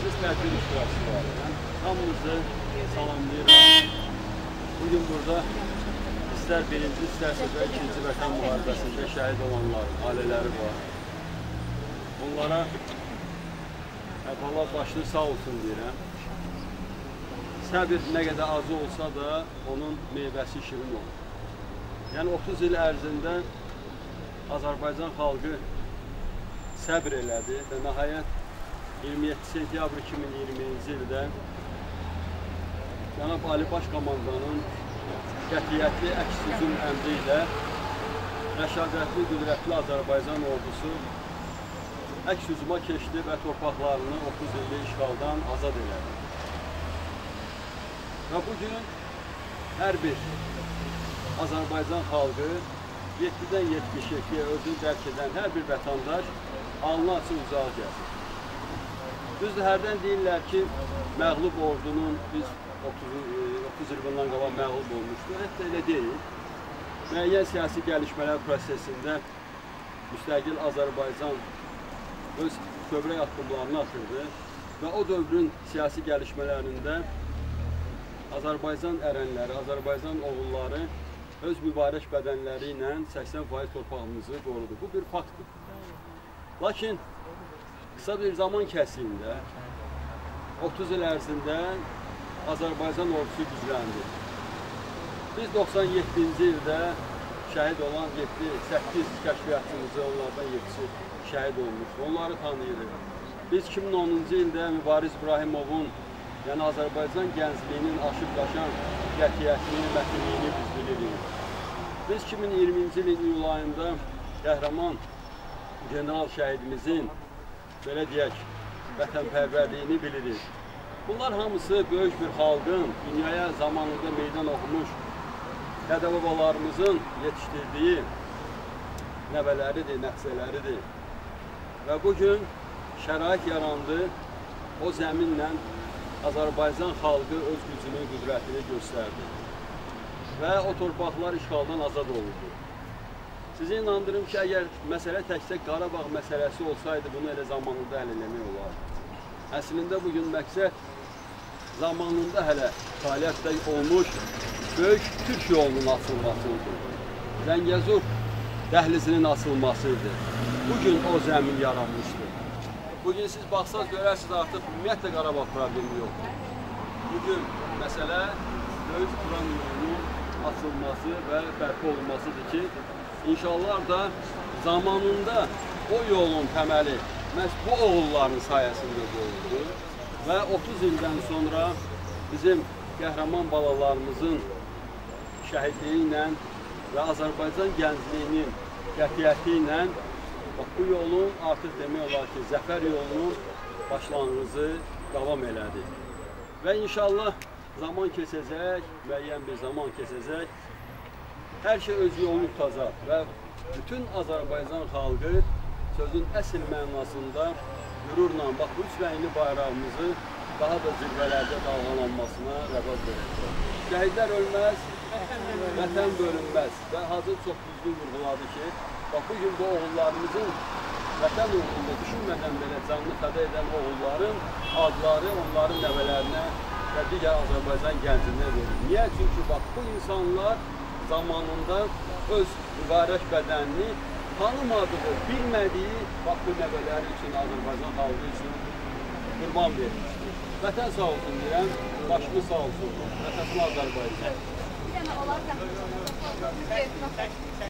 əziz tədbir iştirakçıları, hamınızı salamlayıram. Bugün burada istər birinci, istərsə də ikinci vətən müharibəsində şəhid olanların ailələri var. Onlara Allah başını sağ olsun deyirəm. Səbir nə qədər az olsa da onun meyvəsi şirin olur. Yəni 30 il ərzində Azərbaycan xalqı səbr elədi və nəhayət 27 sentyabr 2020-ci ildə Cənab Ali Baş Komandanın qətiyyətli əks hücum əmri ilə rəşadətli, qüdrətli Azərbaycan ordusu əks hücuma keçdi və torpaqlarını 30 illik işğaldan azad elədi. Və bugün hər bir Azərbaycan xalqı 7-dən 72-yə özünü dərk edən hər bir vətəndaş alnı açıq uzağa gəlir. Düzdür, hərdən deyirlər ki, məğlub ordunun biz 30, 30 il bundan qabaq məğlub olmuşdur. Hətta elə deyil. Müəyyən siyasi gəlişmələr prosesində müstəqil Azərbaycan öz kövrək addımlarını atırdı və o dövrün siyasi gəlişmələrində Azərbaycan ərənləri, Azərbaycan oğulları öz mübarək bədənləri ilə 80% torpağımızı qorudu. Bu bir faktdır. Lakin qısa bir zaman kəsiyində 30 il ərzində Azərbaycan ordusu gücləndi. Biz 97-ci ildə şəhid olan 7-8 kəşfiyyatçımızı, onlardan 7-si şəhid olmuşdu. Onları tanıyırıq. Biz 2010-cu ildə Mübariz İbrahimovun, yəni Azərbaycan gəncliyinin aşıb-daşan qətiyyətini, mətinliyini biz bilirik. Biz 2020-ci ilin iyul ayında qəhrəman general şəhidimizin, belə deyək, vətənpərvərliyini bilirik. Bunlar hamısı böyük bir xalqın dünyaya zamanında meydan oxumuş dədə-babalarımızın yetişdirdiyi nəvələridir, nəfsələridir. Və bugün şərait yarandı, o zəminlə Azərbaycan xalqı öz gücünü, qüdrətini göstərdi və o torpaqlar işğaldan azad olundu. Sizi inandırım ki, əgər məsələ təkcə Qarabağ məsələsi olsaydı, bunu elə zamanında həll eləmək olardı. Əslində bugün məqsəd zamanında hələ fəaliyyətdə olmuş böyük Türk yolunun açılmasıdır. Zəngəzur dəhlizinin açılmasıdır. Bugün o zəmin yaranmışdır. Bugün siz baxsaz görərsiniz artıq ümumiyyətlə Qarabağ problemi yoxdur. Bugün məsələ böyük Turan yolunun açılması və bərpa olunmasıdır ki, inşallah da zamanında o yolun təməli məhz bu oğulların sayəsində qoyuldu və 30 ildən sonra bizim qəhrəman balalarımızın şəhidliyi ilə və Azərbaycan gəncliyinin qətiyyəti ilə bax, bu yolun artıq demək olar ki, zəfər yolunun başlanğıcı davam elədi. Və inşallah zaman keçəcək, müəyyən bir zaman keçəcək, hər şey öz yolunu tutacaq və bütün Azərbaycan xalqı sözün əsl mənasında qürurla, bax, bu üç rəngli bayrağımızı daha da zirvələrdə dalğalanmasına rəvaz verəcək. Şəhidlər ölməz, vətən bölünməz və Hacı çox düzgün vurğuladı ki, bax, bugün bu oğullarımızın vətən uğrunda düşünmədən belə canlı fədə edən oğulların adları onların nəvələrinə və digər Azərbaycan gəncinə verir. Niyə? Çünki bax, bu insanlar zamanında öz mübarək bədənini tanımadığı, bilmədiyi bax, bu nəvələri üçün, Azərbaycan xalqı üçün qurban vermişdir. Vətən sağ olsun deyirəm, başımız sağ olsun. Vətənimiz Azərbaycan. Bir dənə olar,